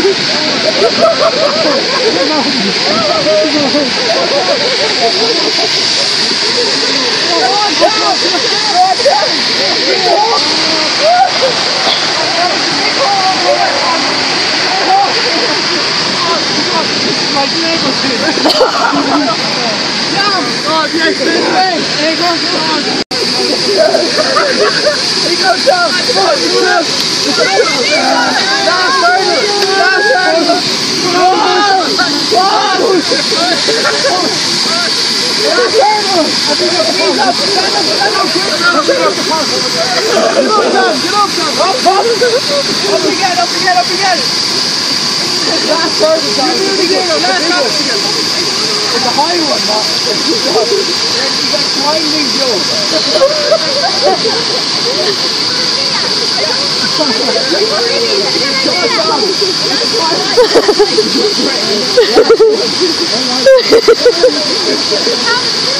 Ik ga down! Fuck, you Daar, again, up again, up again. Last service, guys. You do it again, last service. It's a high one, Matt. It's a climbing joke. It's a climbing joke.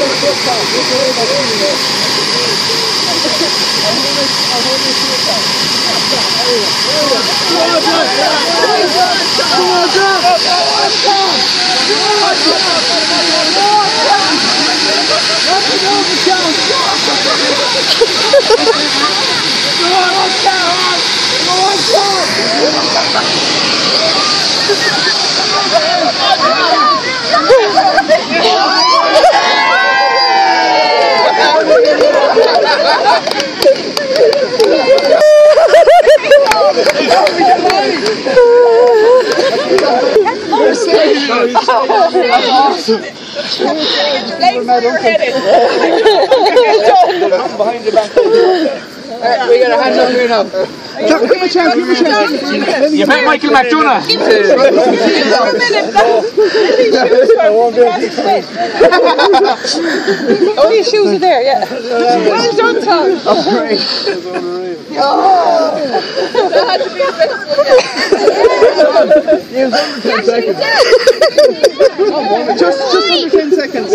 Come on, John! Come on, John! awesome. Legs behind your back. Right, we got a hand up here. Give him a chance, give him a chance. You met Michael McDonough. Only his shoes are there, yeah. well done, Tom. Oh, that had to be yeah, 10 seconds. Just, just under 10 seconds.